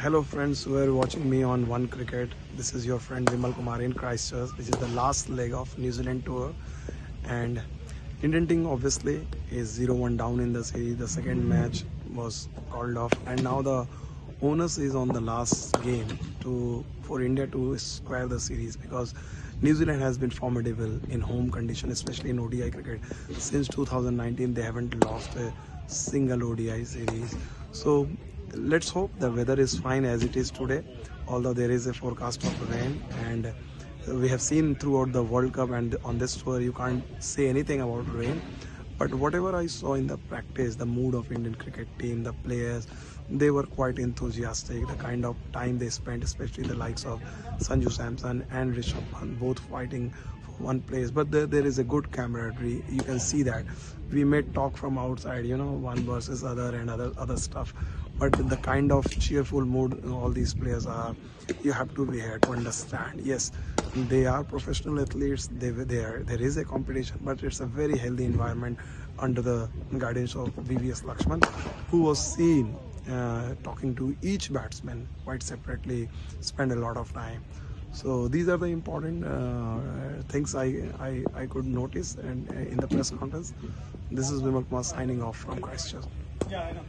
Hello friends who are watching me on One Cricket. This is your friend Vimal Kumar in Christchurch. This is the last leg of New Zealand tour and Indian team obviously is 0-1 down in the series. The second match was called off and now the onus is on the last game to for India to square the series because New Zealand has been formidable in home condition, especially in ODI cricket. Since 2019, they haven't lost a single ODI series. So let's hope the weather is fine as it is today, although there is a forecast of rain and we have seen throughout the World Cup and on this tour you can't say anything about rain but whatever I saw in the practice, the mood of Indian cricket team, the players, they were quite enthusiastic. The kind of time they spent, especially the likes of Sanju Samson and Rishabh Pant, both fighting for one place. But there, there is a good camaraderie. You can see that. We may talk from outside, you know, one versus other and other other stuff. But the kind of cheerful mood all these players are, you have to be here to understand. Yes, they are professional athletes they, they are, there is a competition but it's a very healthy environment under the guidance of VVS Lakshman, who was seen uh, talking to each batsman quite separately spend a lot of time. So these are the important uh, things I, I, I could notice and uh, in the press conference. This is Vimal Kumar signing off from Christchurch. Yeah, I know.